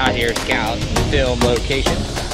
out here scout film locations.